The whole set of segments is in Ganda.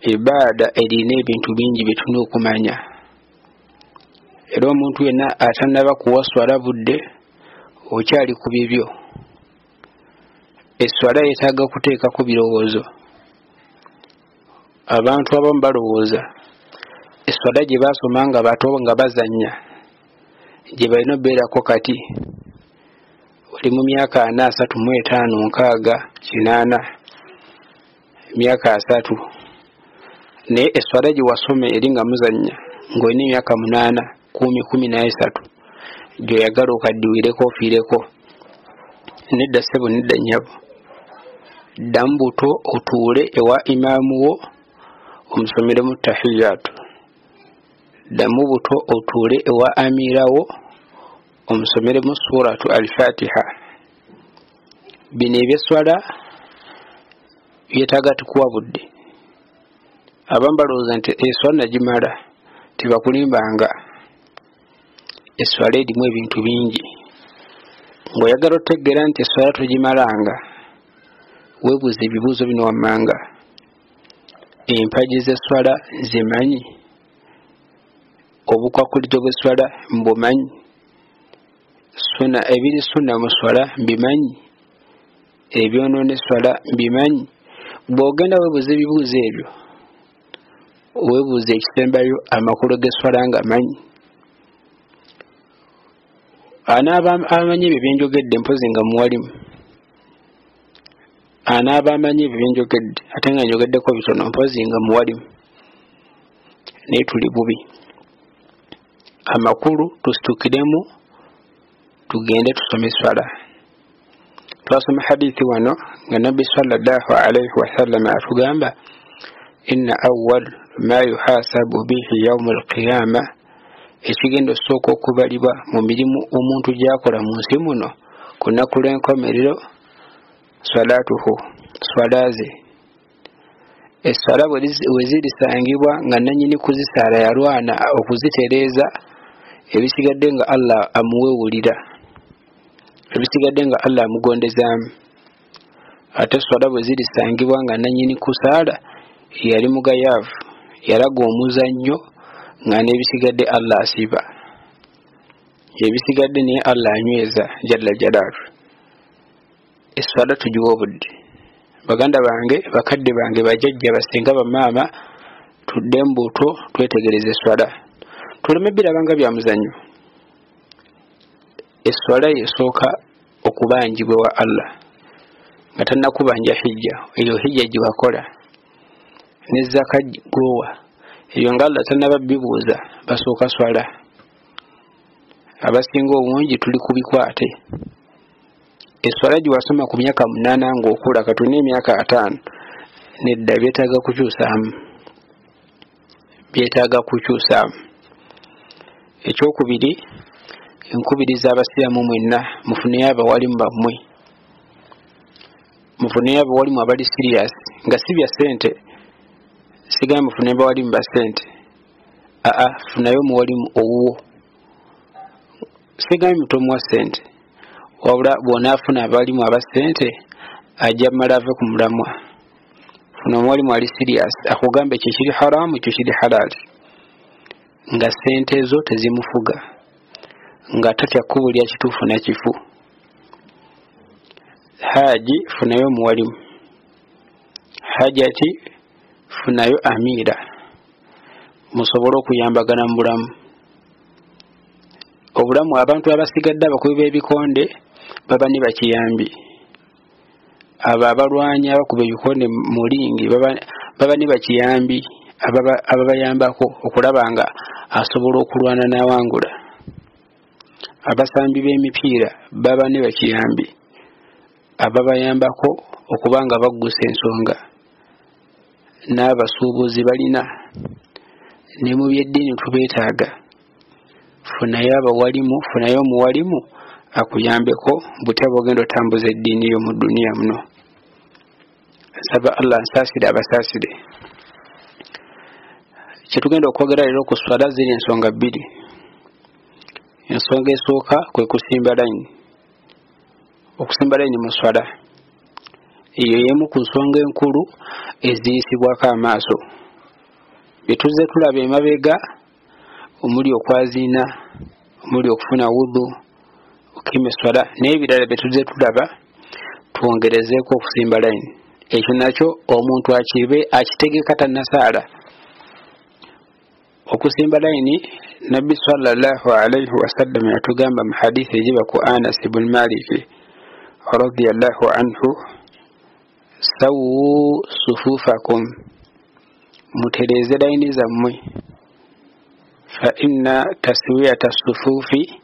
ibaada erina ebintu bingi byetulina okumanya. Era omuntu yenna atanaba kuwa swala budde okyali ku bibyo. Eswala yetaaga kuteekako birowoozo. Abantu abamu balowooza. Eswala gye basoma nga bato nga bazanya gye balina obeerako kati oli mu myaka ana asatu mu etaano nkaaga kinaana emyaka asatu naye eswala gye wasoma eri nga muzanya ng'olina emyaka munaana kumi kumi naesatu gyoyagala okaddiwireko ofiireko nedda ssebo nedda nnyabo. Ddamu buto otuule ewa imaamu wo omusomeremu tahiyaatu ddamu buto otuule ewa amiirawo omusomeremu suratu alfatiha bino ebyeswala byetaaga tukuwa budde abamu balowooza nti eswala nagimala tebakulimbanga eswala erimu ebintu bingi. Ng'oyagala otegeera nti eswala togimalanga weebuuza ebibuuzo bino wammanga. Empagi z'eswala zimanyi obukwakulizo bw'eswala mbumanyi suna ebiri sunna mu swala mbimanyi ebyonoona eswala mbimanyi. Bw'ogenda weebuuza ebibuuzo ebyo weebuuza ekisembayo amakulu g'eswala nga manyi. Anaaba amanyi ebyo byenjogedde mpozi nga muwalimu. Anaaba amanyi ebyo byenjogedde ate nga njogeddeko bitono mpozi nga muwalimu. Naye tuli bubi. Amakulu tusitukiremu tugende tusome swala twasoma hadithi wano nga nabbi sallallahu alaihi wasallama atugamba inna awal ma yuhasabu bihi yaumu alqiyama ekigenda osooka okubalibwa mu mirimu omuntu gyakola mu nsi muno ku nnaku lw'enkomerero salatuhu swala ze eswala bwe zirisangibwa nga nanyini kuzisaala yalwana okuzitereeza ebisigadde nga allah amuwewulira ebisigadde nga allah amugondezaamu. Ate swala bwe zirisangibwa nga nanyini kusaala yali mugayaavu. Yalaga omuzannyo nga n'ebisigadde allah asiba. Ebisigadde naye allah anyweza jalla jalaalu eswala tugiwa obudde. Baganda bange bakadde bange bajjajja basenga bamaama tudde mbuto twetegereza eswala tuleme birabanga bya muzanyo eswala yesooka okubanjibwa wa allah. Nga tannakubanja hijja. Eyo hijja gyewakola nezaka gowa ebyo nga allah tannaba bibuuza basooka swala. Abasinga obungi tuli kubikwate eswala gyewasoma ku myaka munaana ngaokula katulina emyaka ataano nedda byetaaga kukyusaamu. Byetaaga kukyusaamu. Ekyokubiri enkubiriza abasiraamu mwenna mufuneyo abawalimu bammwe. Mufuneyo abawalimu abali sirias nga si bya sente sigaye mufune bawalimu ba sente. Aa funayo muwalimu owuwo. Sigaye mutomuwa sente. Wabula bwonaafuna abalimu aba sente ajja mala ave ku mulamwa. Funa omuwalimu ali sirias akugambe ekyo kiri haramu ekyo kiri halaali nga sente ezo tezimufuga. Nga tatya kkubo lya kituufu nakifu haaji funayo omuwalimu hajati funayo amiira musobole okuyambagana mu bulamu. Obulamu abantu abasigadde abakubi b'ebikonde baba ne bakiyambi. Abo abalwanyi abakuba ebikonde mu lingi baba ne bakiyambi ababayambako okulaba nga asobola okulwana n'awangula. Abasambi b'emipiira baba ne bakiyambi ababayambako okuba nga baggusa ensonga n'abasuubuzi balina ne mu byeddiini tubeetaaga. Funayo abawalimu funayo omuwalimu akuyambeko butya bwogenda otambuza eddiini yo mu duniya muno. Nsaba allah nsaasire abasaasire. Kyetugenda okwogera leero ku swala ziri ensonga bbiri. Ensonga esooka kwe kusimba layini. Okusimba layini mu swala eyo yemu ku nsonga enkulu eziyisibwako amaaso. Byetuzze tulaba emabega omuli okwaziina omuli okufuna wudhu okima eswala n'ebirala byetuzze tulaba twongerezeeko okusimba layini ekyo nakyo omuntu akibe akitegeka tannasaala. Okusimba layini nabbi salallahu alaihi wasallam yatugamba mu hadithi egiba ku anas buni maliki radiallahu anhu sawu sufufakum mutereze layini zammwe. Fa inna taswiyata sufufi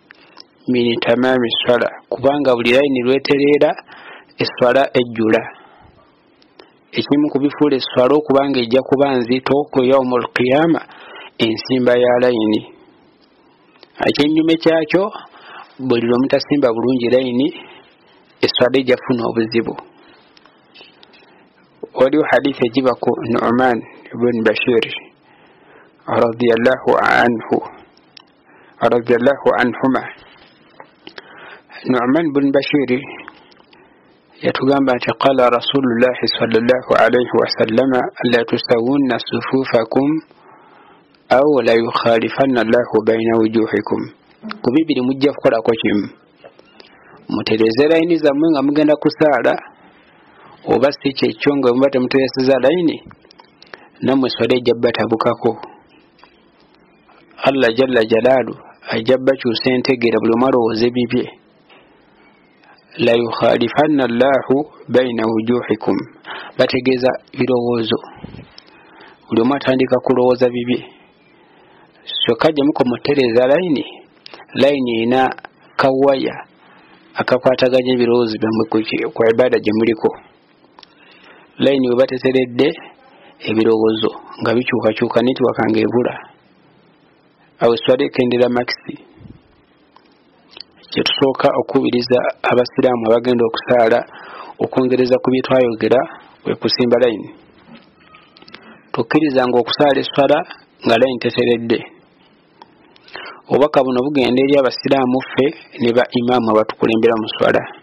min tamami swala kubanga buli layini lwetereera eswala ejjula. Ekimu kubifuula eswala okubanga ejja kuba nzito ku yaumu alqiyama ensimba ya layini. Ekyenyume kyakyo buli lwemutasimba bulungi layini eswala ejjafuna obuzibu waliwo hadithi egiba ku numan ibn bashir radiallahu anhu radiallahu anhuma numan bun bashiri yatugamba nti qala rasulullahi salllah alaihi wasallama la tusawunna sufufakum au la yukhalifanna llahu baina wujuhikum ku bibiri mujja kukolako kimu mutereze layini zammwe nga mugenda kusaala oba si kyekyo nga muba temutereseza layini nammwe swala ejja batabukako allah jalla jalaalu ajja bakyusa entegera buli omu alowooza ebibye. La yukhalifanna llahu baina wujuhikum. Bategeeza birowoozo. Buli omu atandika kulowooza bibye. Kyokka gyemuko mutereza layini layini erina kawaya akakwataganya ebirowoozo byammwe ku ibaada gye muliko layini we bateteredde ebirowoozo nga bikyukakyuka netiwaka nga ebula. Awo eswala ekendera makisi kyetusooka okukubiriza abasiraamu abagenda okusaala okwongereza ku byetwayogera kwe kusimba layini tukkirizanga okusaala eswala nga layini teteredde. Obubaka buno bugenda eri abasiraamu ffe ne ba imaamu abatukulembera mu swala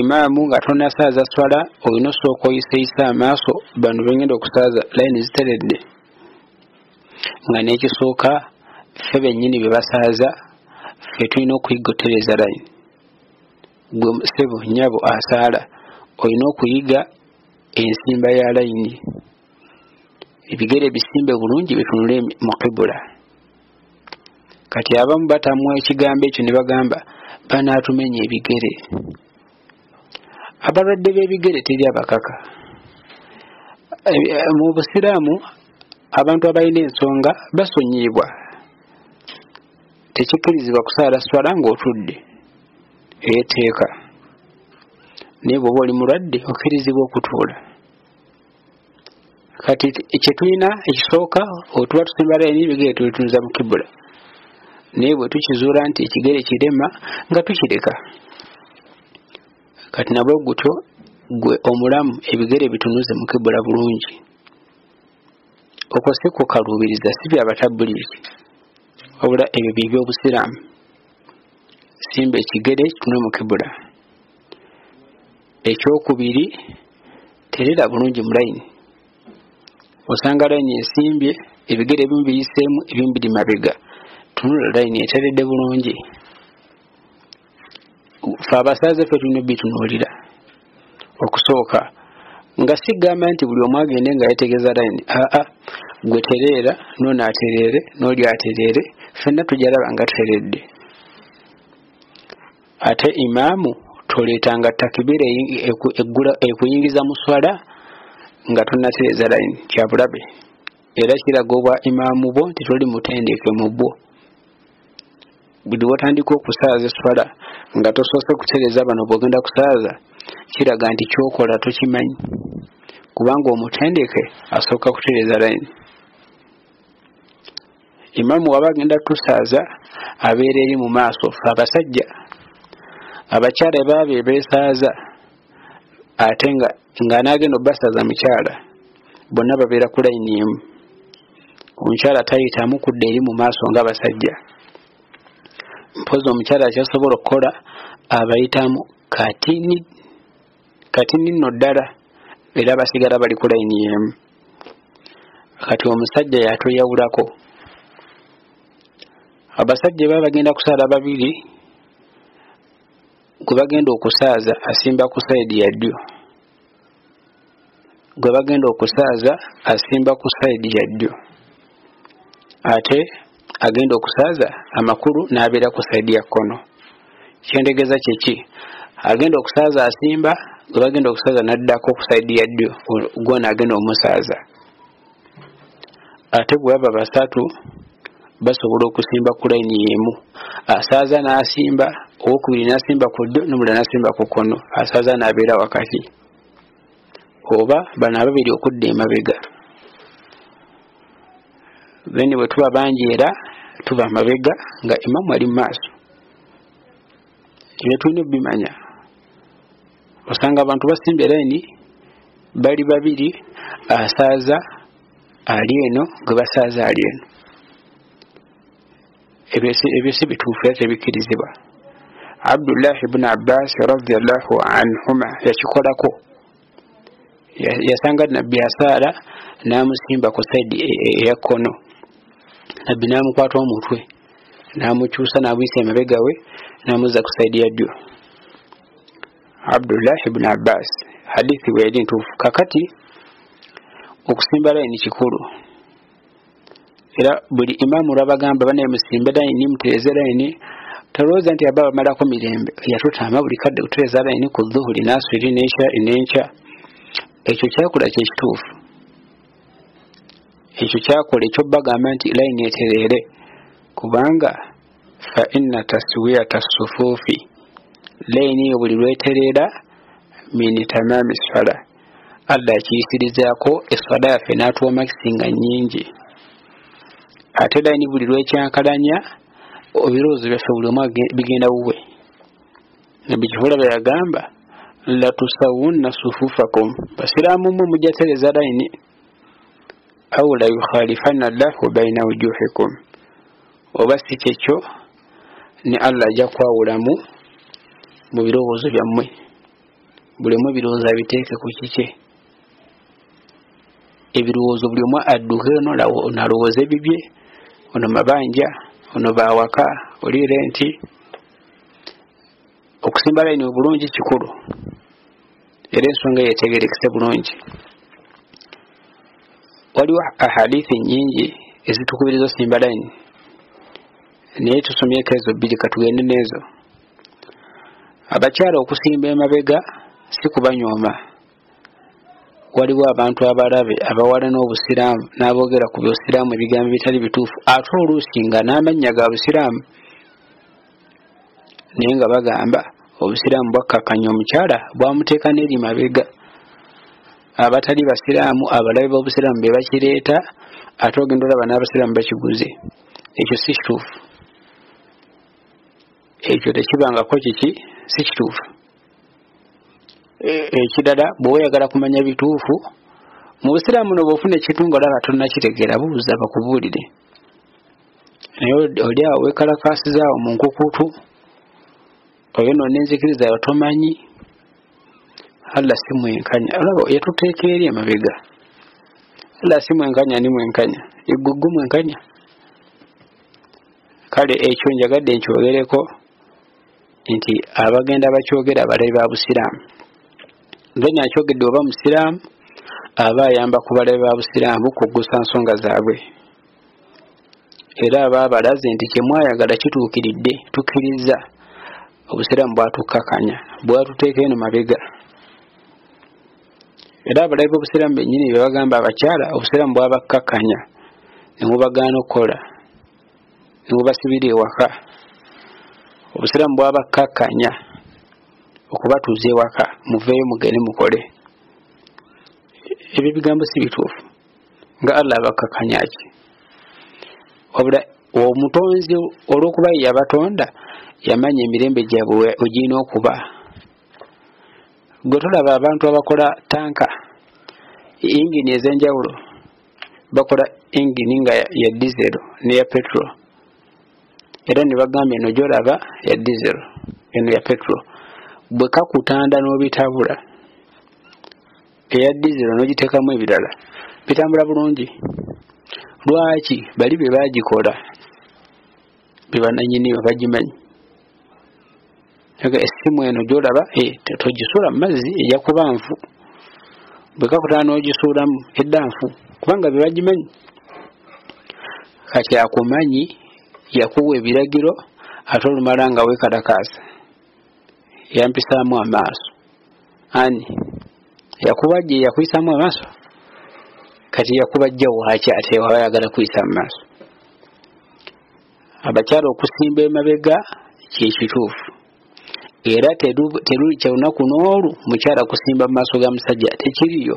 imaamu nga tonasaaza swala olina osooka oyiseeyisa amaaso bano bengenda okusaaza layini ziteredde. Nga nekisooka ffe bennyini bye basaaza ffe tulina okuyiga otereza layini gwe sebo nyabo asaala olina okuyiga ensimba ya layini ebigere bisimbe bulungi bitunule mu kibula kati abamu batamwa ekigambo ekyo ne bagamba banaatumenya ebigere abalwadde b'ebigere teri abakaka. Mu busiraamu abantu abalina ensonga basonyibwa tekikkirizibwa kusaala swala ng'otudde eyeteeka naye bwoba oli mulwadde okkirizibwa okutuula. Kati kyetulina ekisooka otuba tusimbala n'ebigere tulitunuza mu kibula. Naye bwe tukizuula nti ekigere kirema nga tukireka kati nabwe gutyo gwe omulamu ebigere bitunuze mu kibula bulungi. Okwo si kukaluubiriza si byabatabuliki wabula ebyo byebyobusiraamu simba ekigere kitunule mu kibula. Ekyokubiri terera bulungi mu layini. Osanga layini esimbye ebigere ebimu biyiseemu ebimu biri mabega. Tunula layini eteredde bulungi fe abasaaze fe tulina bitunuulira okusooka. Nga sigamba nti buli omu agende nga yetegeeza layini aa gwe tereera noono atereere nooli atereere fenna tujalaba nga tuteredde ate imaamu toleetanga takibira ekuyingiza mu swala nga tonatereza layini kyabulabe era kiraga obwa imaamu bo nti toli mutendeke mu bwo buli watandika okusaaza eswala nga tosoose kutereza bano bwogenda kusaaza kiraga nti kyokola tokimanyi. Kubanga omutendeke asooka kutereza layini imaamu waba agenda tusaaza abeera eri mu maaso fe abasajja abakyala baaba ebesaaza ate nga ng'anaagenda obbasaaza mukyala bonna babeera ku layini emu. Omukyala tayitamu kudda eri mu maaso ng'abasajja mpozi omukyala kyasobola okukola abayitamu katini katini nno ddala era basigala bali ku layini emu kati omusajja yatoyawulako abasajja baba bagenda kusaala babiri gwe bagenda okusaaza asimba ku saidi ya ddyo. Gwe bagenda okusaaza asimba ku saidi ya ddyo. Ate agenda okusaaza amakulu n'abeera ku saidi ya kkono. Kyendegeeza kyeki agenda okusaaza asimba gwe bagenda okusaaza n'addako ku saidi ya ddyo gwona agenda omusaaza. Ate bwe baba basatu basobola okusimba ku layini yemu asaaza n'asimba owokubiri n'asimba ku ddyo nomulala n'asimba ku kkono. Asaaza n'abeera wakati. Oba bano ababiri okudda emabega. Then bwe tuba bangi era tuba amabega nga imamu ali mu maaso ebyo tulina obimanya osanga abantu basimbye layini bali babiri asaaza ali eno gwe basaaza ali eno. Ebyo si bituufu era tebikkirizibwa. Abdullahi bunu abbas radiallahu anhuma yakikolako. Yasanga nabbi asaala namusimba ku saidi e, e, kkono nabbi namukwata omutwe namukyusa namwisa emabega we namuzza ku saidi ya ddyo. Abdullahi bunu abbas hadithi weeri ntuufu. Kakati okusimba layini kikulu. Era buli imamu lwabagamba banaye musimbe layini mutereze layini talowooza nti aba bamalako mirembe. Yatutama buli kadde kutereza layini ku dhuhuri naswiri nenkya nenkya. Ekyo kyakola kyekituufu ekyo kyakola ekyobagamba nti layini etereere kubanga fa inna taswiyata sufuufi. Layini eyo buli lwetereera mini tamami swala allah akiyisirizaako eswala yaffe n'atuwa makisinga nyingi ate layini buli lwekyankalanya ebirowoozo byaffe buli omu bigenda wuwe nabikifula bwe yagamba latusawunna sufufakum basiraamu mu mujja tereza layini au layukhalifanna llahu baina wujuhikum oba si kyekyo ne allah ajja kwawulamu mu birowoozo byammwe buli omu ebirowoozo abiteeke ku kike ebirowoozo buli omu adduke no nalowooza ebibye ono mabanja ono bawaka oliire nti okusimba layini obulungi kikulu era ensonga yetegerekese bulungi waliwo ahadithi nyingi ezitukubiriza osimba layini naye tusomyeko ezo bbiri katugende neezo abakyala okusimba emabega si kubanyooma waliwo abantu abalabe abawala n'obusiraamu n'aboogera ku busiraamu ebigambo bitali bituufu ate oluusi nga n'amannya ga busiraamu. Naye nga bagamba obusiraamu bwakkakanya omukyala bwamuteeka n'eri mabega abatali basiraamu abalabe b'obusiraamu be bakireeta ate ogenda olaba n'abasiraamu bakiguze. Ekyo si kituufu. Ekyo tekibangako kiki? Si kituufu. Ekirala bweoyagala kumanya bituufu mu busiraamu no bwofuna ekitu nga olaba tonnakitegeera buuza bakubuulire. Naye oli awo wekalakasizaawo mu nkukutu oyo no nenzikiriza yo tomanyi allah si mwenkanya olaba yatuteeka eri emabega allah si mwenkanya ni mwenkanya egguggu mwenkanya kale ekyo njagadde nkyogereko nti abagenda bakyogera abalabi ba busiraamu. Then akyogedde oba musiraamu aba ayamba ku balabe ba busiraamu kuggusa nsonga zaabwe. Era aba balaze nti kyemwayagala kituukiridde tukkiriza. Obusiraamu bwatukkakanya bwatuteeka eno mabega era abalabe b'obusiraamu bennyini bebagamba abakyala obusiraamu bwabakkakkanya nemubagaana okukola nemubasibira ewaka. Obusiraamu bwabakkakkanya okubatuuza ewaka muveeyo mugende mukole. Ebyo ebigambo si bituufu nga allah abakkakkanyaki wabula omutonzi olw'okuba ye yabatonda yamanya emirembe gyabwe ogirina okuba gwe tolaba abantu abakola tanka ingini ez'enjawulo bakola ingini nga ya dizero neya petro era ne bagamba eno gyolaba ya dizero eno ya petro bwe kakutanda n'obitabula eya dizero n'ogiteekamu ebirala bitambula bulungi. Lwaki? Bali bye bagikola bebananyini bagimanyi essimu eno gyolaba eh, togisuula mu mazzi ejja kuba nfu bwekakutana n'ogisuulamu edda nfu kubanga bebagimanyi kati akumanyi yakuwa ebiragiro ate olumala nga wekalakaasa yampisaamu amaaso. Ani? Yakuba gye yakuyisaamu amaaso? Kati yakubajja waaki ate wabayagala kuyisa mu maaso? Abakyala okusimba emabega kyekituufu era teruli kyolunaku n'olu mukyala kusimba mu maaso ga musajja tekiriyo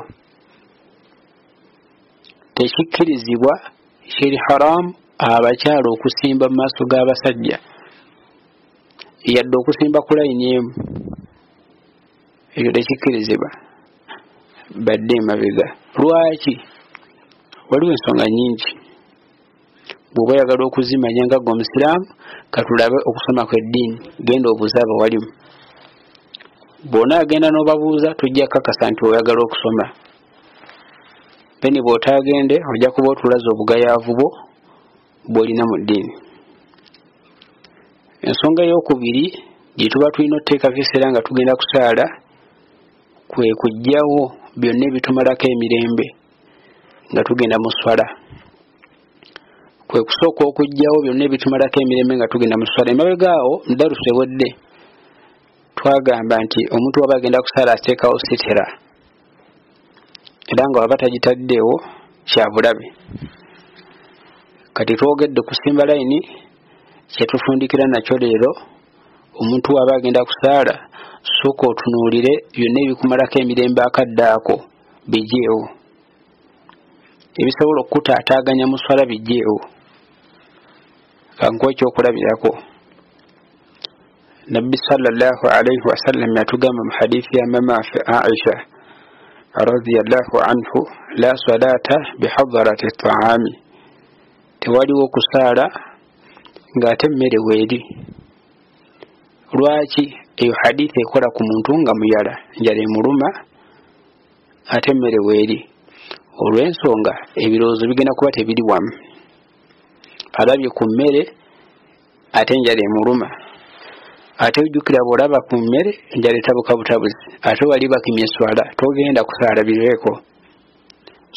tekikkirizibwa kiri haramu abakyala okusimba mu maaso g'abasajja yadde okusimba ku layini emu ekyo tekikkirizibwa badde emabega lwaki waliwo ensonga nyingi bw'oba oyagala okuzimanya nga gwe omusiraamu katulabe okusoma kweddiini genda obuuza abawalimu bwona agenda n'obabuuza tujja kakasa nti oyagala okusoma. Beni bw'otagende ojja kuba otulaza obugayaavu bwo bw'olina mu ddiini. Ensonga ey'okubiri gye tuba tulina oteekako eseera nga tugenda kusaala kwe kujjawo byonna ebitumalako emirembe nga tugenda mu swala kwe kusooka okugjawo byonna ebitumalako emirembe nga tugenda mu swala emabega awo mudarusu ewedde twagamba nti omuntu waba agenda kusaala ateekawo sitera era nga waba tagitaddeewo kyabulabe kati twogedde kusimba layini kyetufundikira nakyo leero omuntu waba agenda kusaala sooka otunuulire byonna ebikumalako emirembe akadde ako bijeewo ebisobola okukutaataaganya mu swala bijeewo kankuwa ekyokulabirako nabbi sallallahu alaihi wasallam yatugamba mu hadithi ya mamaafe aisha radiallahu anhu la salata bihadarati taami. Tewaliwo okusaala ng'ate emmere weeri lwaki eyo hadithi ekola ku muntu nga muyala njala emuluma ate emmere weeri olw'ensonga ebirowoozo bigenda kuba tebiri wamu alabye ku mmere ate enjala emuluma. Ate ojjukira bw'olaba ku mmere enjala etabuka butabuzi ate wali bakimye swala togenda kusaala birweko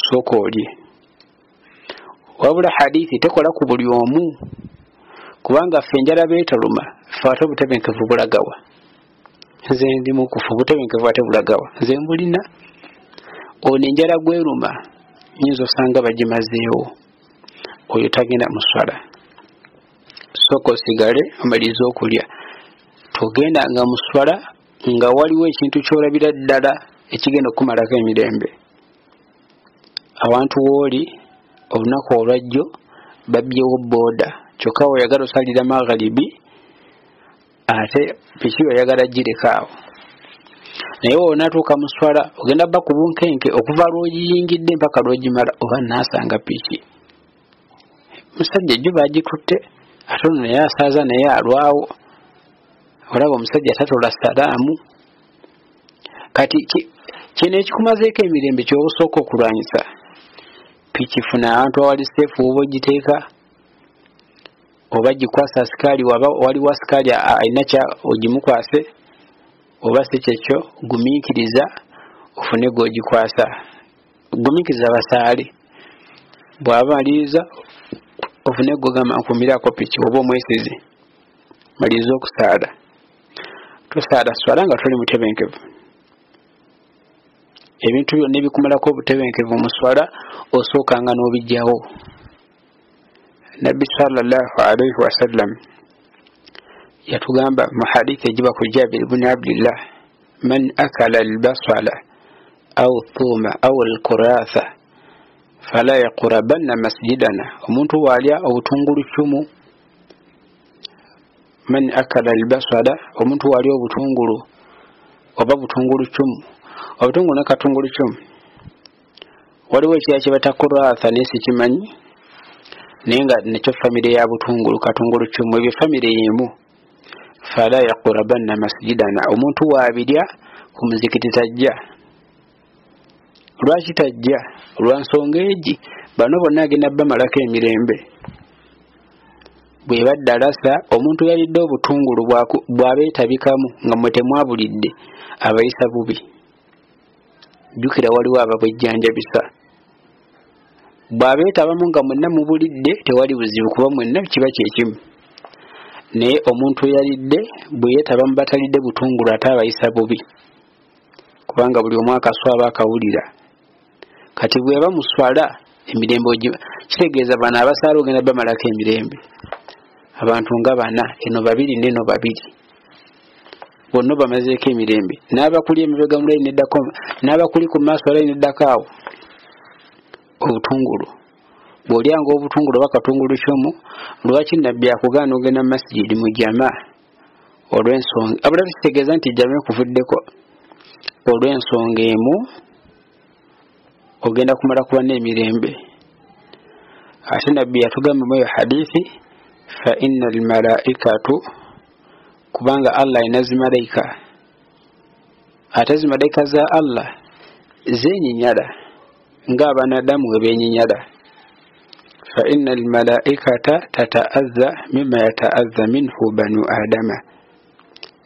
sooka olye. Wabula hadithi tekola ku buli omu kubanga ffe enjala beetaluma ffe ate obutebenkevu bulagawa. Nze ndi mukufu obutebenkevu ate bulagawa. Nze mbulina ono enjala gweruma nyinza osanga bagimazeewo oyo tagenda muswala sooka osigale omaliriza okulya togenda nga muswala nga waliwo ekintu kyolabira ddala ekigenda okumalako emirembe awantu wooli olunaku olwajjo babyewo booda kyokka weoyagala osalira maghalibi ate piki oyagala girekaawo naye woonatuuka muswala ogenda bba ku bunkenke okuva lwogiyingidde mpaka lwogimala oba naasanga piki musajja ejjo bagitutte ate ono naye asaaza naye alwawo. Olaba omusajja tatola salaamu. Kati kino ekikumazeeko emirembe kyoba osooka okulwanyisa? Pikifuna awantu awali seefu woba ogiteeka? Oba gikwasa sikaali waba waliwo sikaali alina kya ogimukwase? Oba si kyekyo? Gumiikiriza ofune gwogikwasa gumiikiriza basaale. Bwamaliriza ofune gwogamba nkumirako piki oba omwesizi maliriza okusaala tosaala swala nga toli mutebenkevu ebintu byonna ebikumalako obutebenkevu muswala osookanga n'obijjawo nabbi salallahu alaihi wasallam yatugamba mu hadithi egiba ku jabiri buni abdillah man akala albasala au thuma au alkuratha fala yaqurabanna masjidana omuntu waalya obutungulu cumu man akala albasala omuntu waalya obutungulu oba butungulu cumu obutungulu ne katungulu cumu waliwo ekira kibata kuratha naye sikimanyi naye nga nekyo famire ya butungulu katungulu cumu ebyo famire yemu fala yaqurabanna masjidana omuntu waabirya ku muzikiti tajja lwaki tajja? Olwansonga egi. Bano bonna agenda bamalako emirembe. Bwe baddalasa omuntu yalidde obutungulu bw'abeetabikamu nga mwe temwabulidde abayisa bubi. Jjukira waliwo ababwejjanjabisa bw'abeetabamu nga mwenna mubulidde tewali buzibu kuba mwenna kiba kyekimu naye omuntu eyalidde bwe yeetabamu batalidde butungulu ate abayisa bubi. Kubanga buli omu akaswaba akawulira kati bweba muswala emirembe kitegeeza bano abasaala ogenda bamalako emirembe. Abantu nga bana eno babiri neno babiri. Bonna bamazeeko emirembe. N'abakuli emibega mulayi neddako n'abakuli ku maaso alayi neddako awo obutungulu. Bw'olyanga obutungulu oba katungulu kyomu lwaki nabbi akugaana ogenda mu masijidi mu jama olw'ensonga? Abula tukitegeeza nti jama ekuvuddeko olw'ensonga emu ogenda kumala kuba n'emirembe. Ate nabbi yatugambamu eyo hadithi fa inna almalaikatu kubanga allah ayina zimalaika ate zimalaika za allah zenyinyala ng'abanadamu webenyinyala benyinyala fa inna almalaikata tataazza mima yataazza minhu banu adama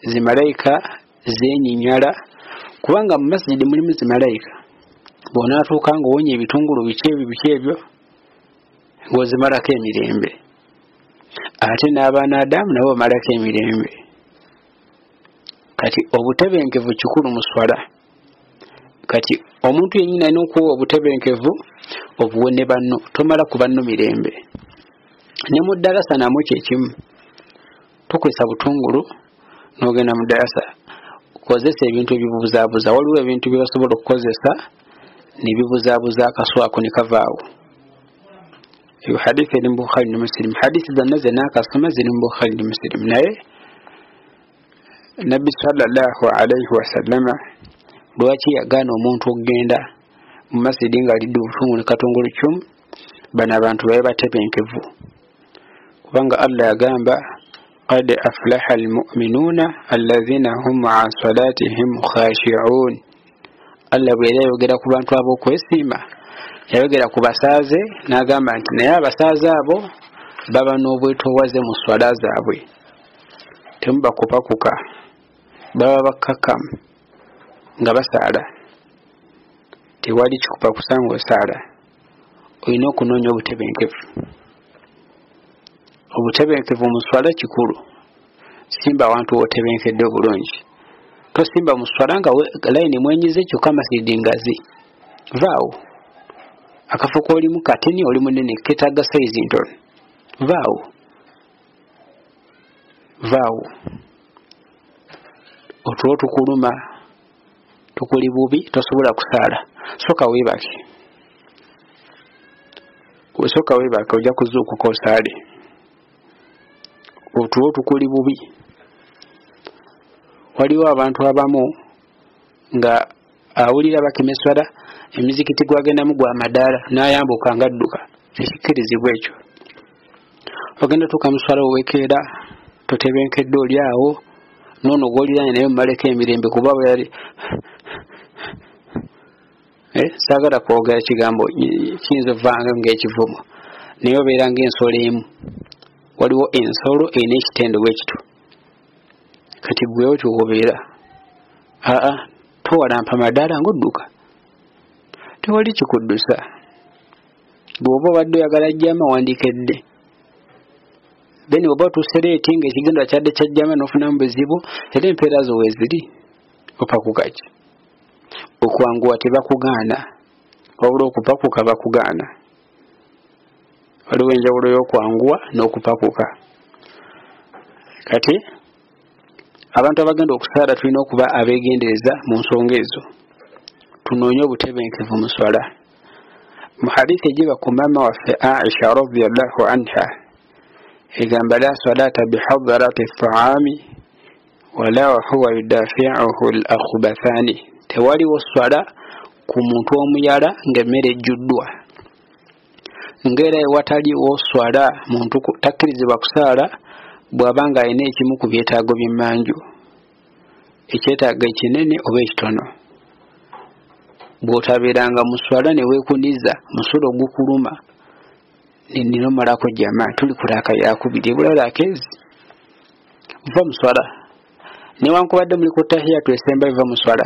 zimalaika zenyinyala kubanga mu masijidi mulimu zimalaika bw'onaatuuka ng'owonya ebitungulu biki ebyo biki ebyo ng'ozimalako emirembe. Ate n'abaana adamu nabo bamalako emirembe. Kati obutebenkevu kikulu mu swala. Kati omuntu yenyini alina okuwa obutebenkevu obuwe ne banno tomala ku banno mirembe. Ne mu ddalasa namwe kyekimu tukwesa butungulu n'ogenda mu ddalasa kozesa ebintu ebibuzaabuza waliwo ebintu bye basobola okukozesa ne bibuzaabuza akaswako ne kavaawo. Eyo hadithi eri mu bukhari ne musirimu hadithi zonna ze naakasoma ziri mu bukhari ne musirimu naye nabbi salallahu alaihi wasallama lwaki yagaana omuntu okugenda mu masidi nga alidde obutungu ne katongole kyumu bano abantu babe batebenkevu kubanga allah yagamba qad aflaha almuminuuna allazina hum an salatihim khashiun allah bwe era yayogera ku bantu ab'okwesiima yayogera ku basaaze n'agamba nti naye abasaaze abo baba n'obwetowaze mu swala zaabwe. Temubakupakuka. Baba bakkakkamu nga basaala. Tewali kikupakusa ngaosaala olina okunoonya obutebenkevu. Obutebenkevu mu swala kikulu simba awantu wotebenkedde obulungi tosimba mu swala nga layini mwenyize kyokka masidi ngazi. Vaawo. Akafo koolimu katini oli munene ketaaga saizi ntono vaawo. Vaawo. Otulo tukuluma tukuli bubi tosobola kusaala. Soka weebake. Soka weebake ojja kuzuukuka osaale. Otulo tukuli bubi waliwo abantu abamu nga awulira bakemeswala emizikiti gwagendamu gwa madaala n'ayambuka nga adduka tekikkirizibwa ekyo. Ogenda tuuka muswala owekeera totebenkedde oli awo noono gwoliranye naye mumaleko emirembe kuba bwe yali. Eh, saagala kwogera kigambo kiyinza ovanga ngaekivumo naye obeera ngaensolo emu. Waliwo ensolo erina ekitendo bwekito kati gwewo tyowobeera aa towalampa madaala ngaodduka tewali kikuddusa. Bw'oba obadde oyagala jjama wandikeddde then oba otuuse leeti ngaekigendo kyadde kyajjama n'ofunamu buzibu era empeera zo weeziri opakukaki okwanguwa tebakugaana. Wabula okupakuka bakugaana. Waliwo enjawulo y'okwanguwa n'okupakuka. Kati abantu abagenda okusaala tulina okuba abegendereza mu nsonga ezo. Tunoonye obutebenkevu mu swala. Mu hadithi egiba ku maama waffe aisha radiallahu anha egamba la salata bihadarati taami wala wahuwa yudafiuhu l akhubathani tewaliwo swala ku muntu omuyala ng'emmere ejjuddwa. Ngaera ewataliwo swala muntu takkirizibwa kusaala bw'aba nga alina ekimu ku byetaago by'emmanju ekyetaago ekinene oba ekitono. Bw'otabeeranga mu swala ne weekuniza musolo gukuluma ninomalako jama tuli kulaaka yakubiri ebulala akeezi va mu swala. Newankubadde muli kutahiyatu esemba biva mu swala.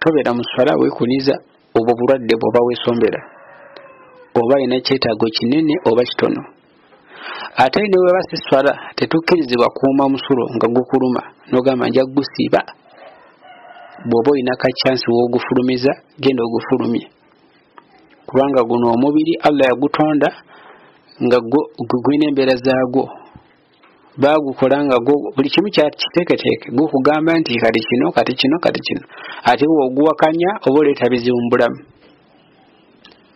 Tobeera mu swala weekuniza obwo bulwadde bwoba weesombera oba alina kyetaago kinene oba kitono ate ne weba si swala tetukkirizibwa kuuma musulo nga gukuluma nogamba nja gusiiba. Bw'oba olina kacyansi woogufulumiza genda ogufulumye. Kubanga guno omubiri allah yagutonda nga gulina embeera zaagwo. Bagukola nga buli kimu kyakiteeketeeke gukugamba nti kati kino kati kino kati kino. Ate wooguwakanya oba oleeta bizibu mu bulamu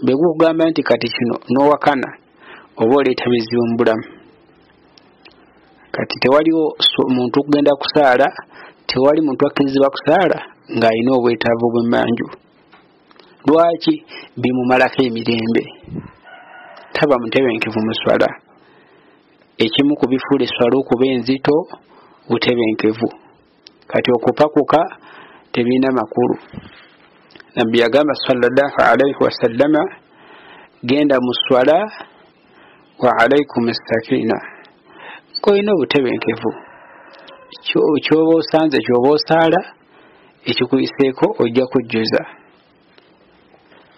bwe gukugamba nti kati kino n'owakana oba oleeta bizibu mu bulamu. Kati tewaliwo muntu kugenda kusaala tewali muntu akkirizibwa kusaala ng'alina obwetaavu bw'emmanju lwaki bimumalako emirembe? Taba mutebenkevu muswala ekimu ku bifuula eswala okuba enzito butebenkevu. Kati okupakuka tebirina makulu. Nabbi yagamba salallahu alaihi wasallama genda mu swala wa alaikum sakina ngaolina obutebenkevu kyoba osanze kyoba osaala ekikuyiseeko ojja kujjuza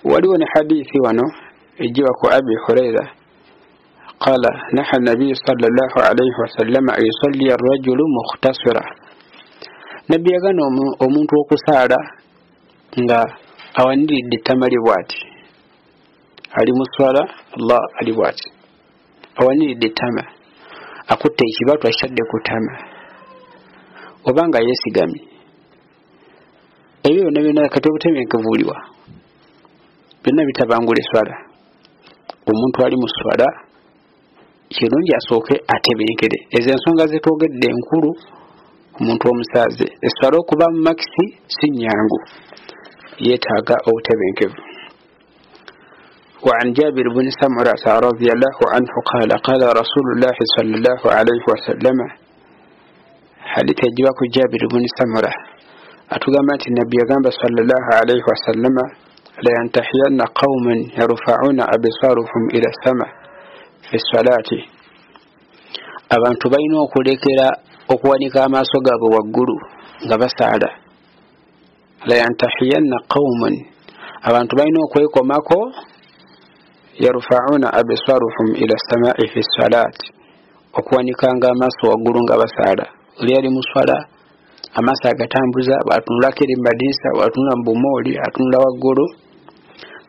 waliwo ne hadithi wano ejiba ku abi huraira. Qala naha nabiyu sala llahu alaihi wasallama an yusalliya arrajulu mukhtasira. Nabbi yagana omuntu okusaala nga awaniridde ettama lye bwati. Ali muswala allah ali bwati awaniridde ettama akutta ekibatu akitadde ku ttama oba nga yeesigamye ebyo byonna byonna kati obutebenkevuuliwa byonna bitabangula eswala omuntu ali mu swala kirungi asooke atebenkere ezo ensonga zetwogedde enkulu omuntu omusaaze eswala okuba mu makisi si nyangu. Yeetaaga obutebenkevu وعن جابر بن سمرة رضي الله عنه قال قال رسول الله صلى الله عليه وسلم حديث يجيبك جابر بن سمرة؟ أتقامت النبي صلى الله عليه وسلم لينتحين قوما يرفعون أبصارهم إلى السماء في الصلاة. abantu balina okulekera okuwanika amaaso gaabwe waggulu nga basaala layantahiyanna qauman abantu balina okwekomako yarufauna absaruhum ila samai fi salat okuwanikanga amaaso waggulu nga basaala. Oli ali mu swala amaaso agatambuza bwatunulako eri mumadinisa bwatunula mu bumooli atunula waggulu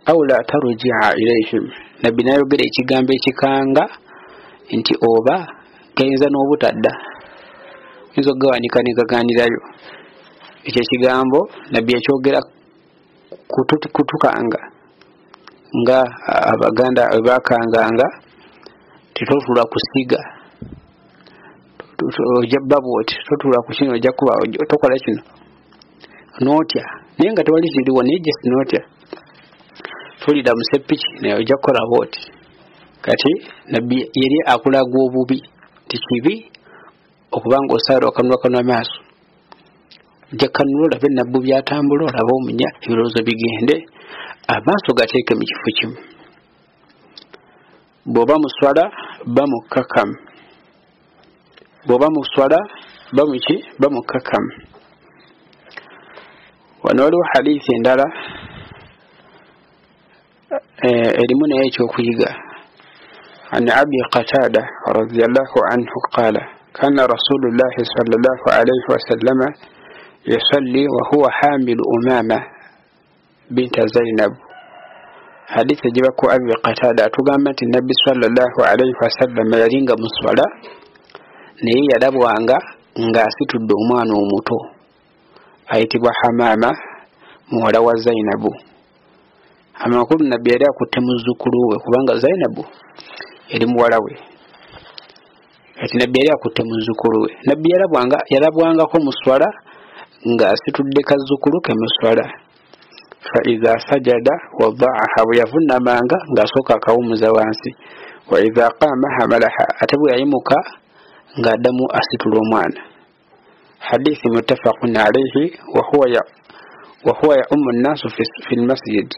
au la tarujia ilaihim nabbi nayogera ekigambo ekikanga nti oba gayinza n'obutadda. Oyinza okugawanika negaganirayo. Ekyo ekigambo nabbi yakyogera kutukanga nga abaganda webakanganga tetotula kusiga. Ojja babwoti totula ku kino ojja kuba tokola kino. Nootya. Naye nga tewali kiriwo naye just nootya. Tulira musepiki naye ojja kukola bwoti kati nabbi yeri akulaga obubi tikibi okubanga osaala okanula kanula maaso. Ojja kanula olabe nabbu byatambula olabe omunya ebirowoozo bigende amaaso gateeke mu kifo kimu bw'oba muswala bamukakamu bw'oba muswala bamuki bamukakamu wano waliwo hadithi endala erimu naye ekyokuyiga عن أبي قتادة رضي الله عنه قال كان رسول الله صلى الله عليه وسلم يصلي وهو حامل أمامة binta zainabu hadisi egibako abi qatada atugamba nti nabbi salallahu alaihi wasallama yalinga muswala naye yalabwanga ng'asitudde omwana omuto. Ayitibwa hamaama muwala wa zainabu. Amakulu nabbi yali akutte muzzukulu we kubanga zainabu yali muwala we. Kati nabbi yali akutte muzzukulu we. Nabbi yalabwangako muswala ng'asitudde kazzukulu ke muswala. Fa iza sajada wadaaha bwe yavunamanga ng'asooka akawumuza wansi wa iza qaama hamalaha ate bwe yayimuka ng'addamu asitula omwana hadithi muttafaqun alaihi wahuwa wahuwa yaumu nnaasu fi lmasjid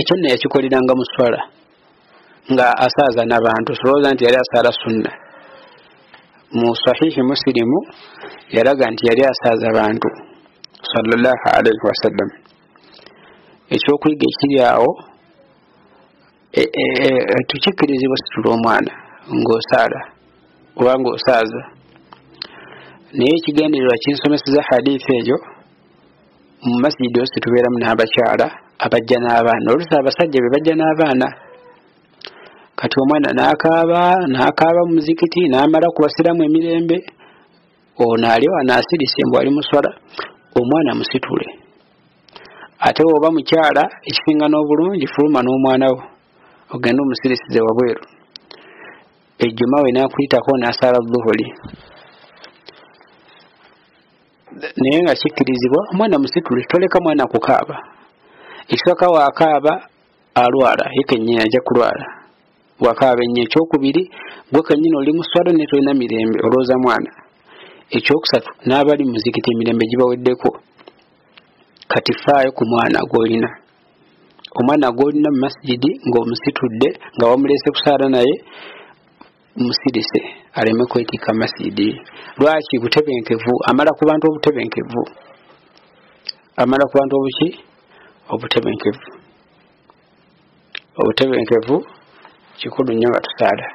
ekyo nno yakikoleranga mu swala nga asaaza n'abantu solowooza nti yali asaala sunna mu sahihi musilimu yalaga nti yali asaaza bantu salllah alaihi wasallam ekyokuyiga ekiri awo e, e, e, tukikkirizibwa situla omwana ng'osaala oba ng'osaaza naye ekigendererwa kinsomeseza hadithi eyo mu masijidi osi tubeeramu n'abakyala abajja n'abaana. Olusi abasajja be bajja n'abaana kati omwana n'akaaba n'akaaba mu muzikiti n'amala kubasiramu emirembe ono ali wano asirise mbw ali muswala omwana musitule ate woba mukyala ekisinga n'obulungi fuluma n'omwana wo ogenda omusirisize wabweru. Ejjuma we nakuyitako nasala dhuhuli naye nga kikkirizibwa omwana musitule toleka mwana kukaaba. Ekisooka wakaaba alwala ye kenyini ajja kulwala. Wakaaba ennyo ekyokubiri gwe kenyini oli muswala ne tolina mirembe olowooza mwana. Ekyokusatu n'abali muzikiti emirembe gibaweddeko kati faayo ku mwana gwolina. Omwana gwolina mu masijidi ng'omusitudde nga wamulese kusaala naye musirise aleme kwetika masijidi. Lwaki? Butebenkevu. Amala ku bantu obutebenkevu. Amala ku bantu obuki? Obutebenkevu. Obutebenkevu kikulu nnyo nga tusaala.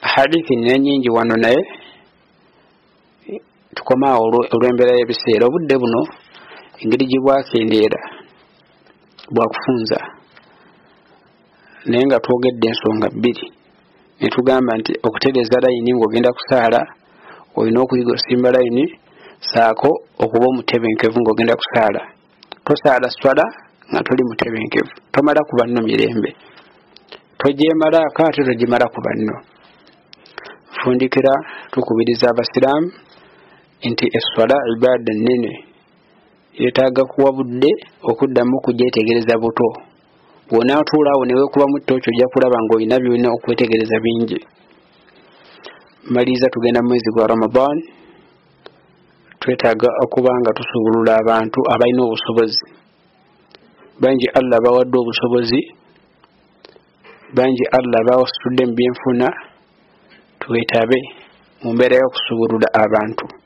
Hadithi nina nyingi wano naye tukomaawo olw'embeera y'ebiseera. Obudde buno engeri gye bwakendeera bwakufunza. Naye nga twogedde ensonga bbiri netugamba nti okutereeza layini ngaogenda kusaala olina okuyiga osimba layini saako okuba omutebenkevu ngaogenda kusaala. Tosaala swala nga toli mutebenkevu tomala ku banno mirembe. Togyemalaako ate togimala ku banno fundikira tukubiriza abasiraamu nti eswala ibaada nene yetaaga kuwa budde okuddamu okugyetegereza buto. Bwonaatuulaawo newekuba mu tookyo ojja kulaba ngaolina byolina okwetegereza bingi. Maliriza tugenda mu mwezi gwa ramadan. Twetaaga okuba nga tusuubulula abantu abalina obusobozi. Bangi allah bawadde obusobozi. Bangi allah bawasitudde mu byenfuna twetabe mu mbeera y'okusuubulula abantu